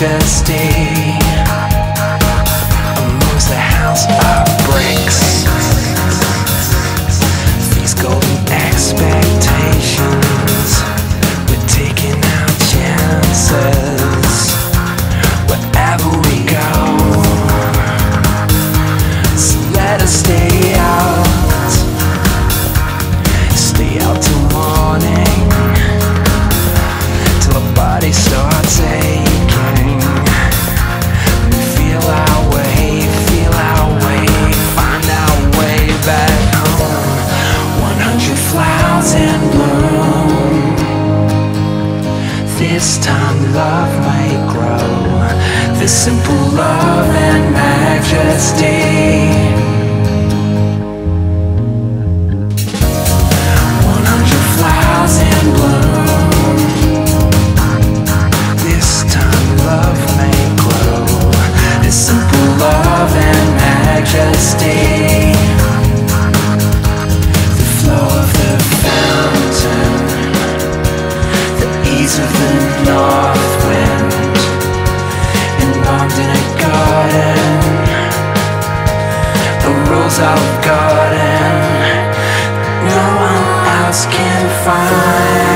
majesty the house. These golden expectations. We're taking our chances wherever we go. So let us stay out, stay out till morning, till our body starts bloom. This time love may grow. This simple love and majesty. Of garden. No one else can find.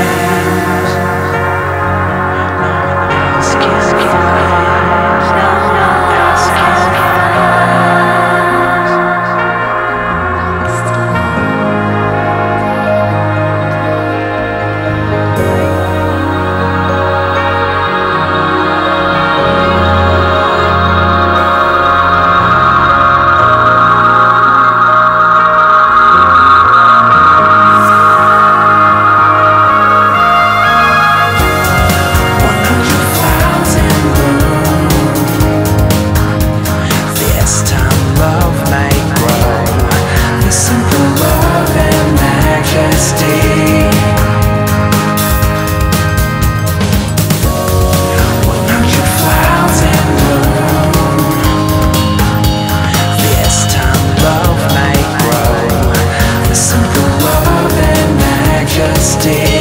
stay.